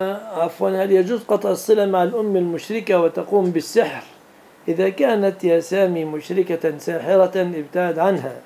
عفوا هل يجوز قطع الصلة مع الأم المشركة وتقوم بالسحر؟ إذا كانت يا سامي مشركة ساحرة ابتعد عنها.